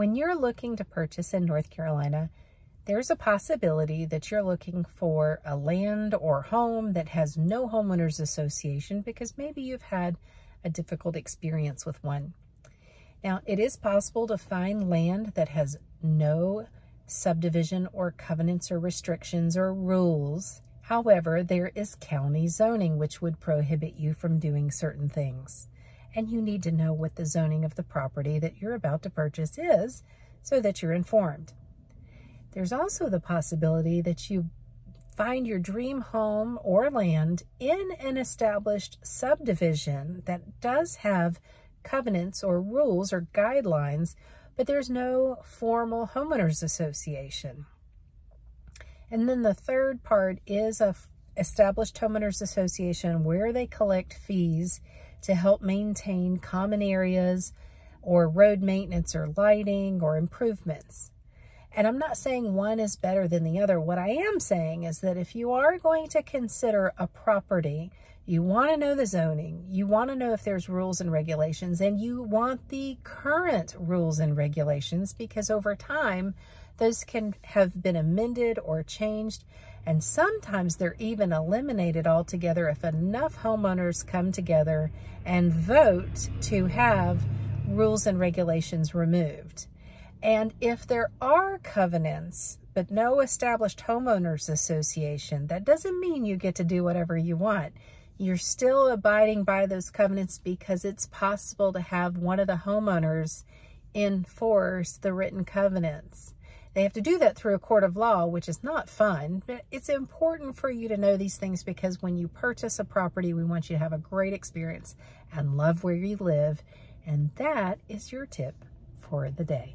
When you're looking to purchase in North Carolina, there's a possibility that you're looking for a land or home that has no homeowners association because maybe you've had a difficult experience with one. Now, it is possible to find land that has no subdivision or covenants or restrictions or rules. However, there is county zoning which would prohibit you from doing certain things. And you need to know what the zoning of the property that you're about to purchase is so that you're informed. There's also the possibility that you find your dream home or land in an established subdivision that does have covenants or rules or guidelines, but there's no formal homeowners association. And then the third part is a established homeowners association where they collect fees to help maintain common areas or road maintenance or lighting or improvements. And I'm not saying one is better than the other. What I am saying is that if you are going to consider a property, you want to know the zoning, you want to know if there's rules and regulations, and you want the current rules and regulations because over time, those can have been amended or changed. And sometimes they're even eliminated altogether if enough homeowners come together and vote to have rules and regulations removed. And if there are covenants, but no established homeowners association, that doesn't mean you get to do whatever you want. You're still abiding by those covenants because it's possible to have one of the homeowners enforce the written covenants. They have to do that through a court of law, which is not fun, but it's important for you to know these things because when you purchase a property, we want you to have a great experience and love where you live. And that is your tip for the day.